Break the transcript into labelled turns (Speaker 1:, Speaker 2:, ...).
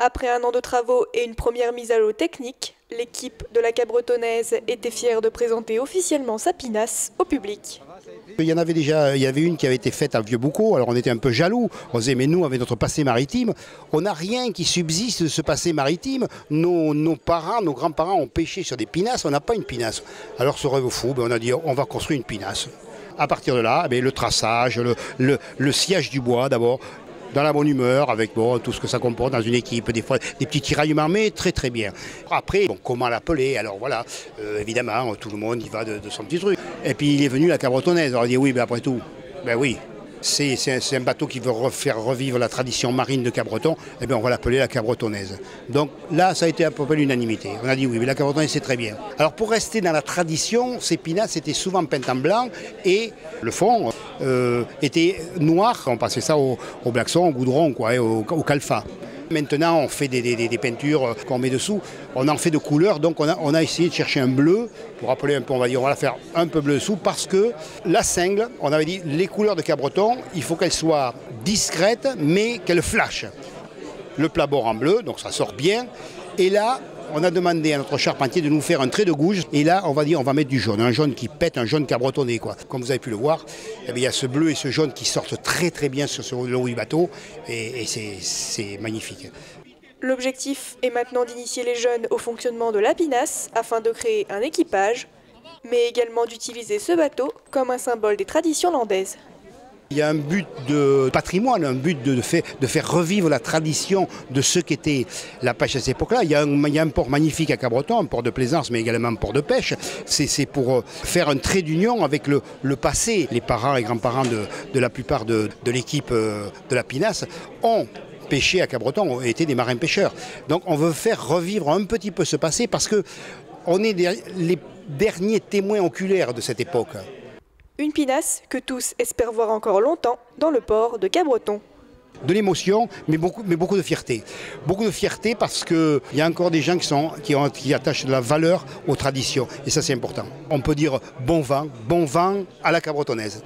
Speaker 1: Après un an de travaux et une première mise à l'eau technique, l'équipe de la Cabretonnaise était fière de présenter officiellement sa pinasse au public.
Speaker 2: Il y en avait déjà, il y avait une qui avait été faite à Vieux-Boucau, alors on était un peu jaloux. On disait, mais nous, avec notre passé maritime, on n'a rien qui subsiste de ce passé maritime. Nos, parents, nos grands-parents ont pêché sur des pinasses, on n'a pas une pinasse. Alors, ce rêve fou, ben, on a dit, on va construire une pinasse. À partir de là, ben, le traçage, le, le siège du bois d'abord, dans la bonne humeur, avec bon, tout ce que ça comporte dans une équipe, des fois des petits tiraillements, mais très très bien. Après, comment l'appeler? Alors voilà, euh, évidemment, tout le monde y va de, son petit truc. Et puis il est venu la cabretonnaise, on a dit oui, ben après tout, ben oui, c'est un, bateau qui veut faire revivre la tradition marine de Cabreton, et eh bien on va l'appeler la Cabretonnaise. Donc là, ça a été à peu près l'unanimité. On a dit oui, mais la Cabretonnaise c'est très bien. Alors pour rester dans la tradition, ces pinasses étaient souvent peintes en blanc et le fond euh, était noir. On passait ça au, blackson, au goudron, quoi, au, calfa. Maintenant, on fait des, peintures qu'on met dessous. On en fait de couleurs, donc on a, essayé de chercher un bleu pour rappeler un peu, on va dire, on va la faire un peu bleu dessous parce que la cingle, on avait dit, les couleurs de cabreton, il faut qu'elles soient discrètes, mais qu'elles flashent. Le plat bord en bleu, donc ça sort bien. Et là, on a demandé à notre charpentier de nous faire un trait de gouge. Et là, on va dire, on va mettre du jaune, un jaune qui pète, un jaune cabretonné. Quoi. Comme vous avez pu le voir, eh il y a ce bleu et ce jaune qui sortent très très bien sur le haut du bateau. Et, et c'est magnifique.
Speaker 1: L'objectif est maintenant d'initier les jeunes au fonctionnement de la pinasse afin de créer un équipage, mais également d'utiliser ce bateau comme un symbole des traditions landaises.
Speaker 2: Il y a un but de patrimoine, un but de, faire revivre la tradition de ce qu'était la pêche à cette époque-là. Il, y a un port magnifique à Cabreton, un port de plaisance, mais également un port de pêche. C'est pour euh, faire un trait d'union avec le, passé. Les parents et grands-parents de, la plupart de, l'équipe euh, de la Pinasse ont pêché à Cabreton, ont été des marins pêcheurs. Donc on veut faire revivre un petit peu ce passé parce que on est les derniers témoins oculaires de cette époque.
Speaker 1: Une pinasse que tous espèrent voir encore longtemps dans le port de Cabreton.
Speaker 2: De l'émotion, mais beaucoup, de fierté. Beaucoup de fierté parce qu'il y a encore des gens qui, qui attachent de la valeur aux traditions. Et ça, c'est important. On peut dire bon vent, bon vent à la cabretonnaise.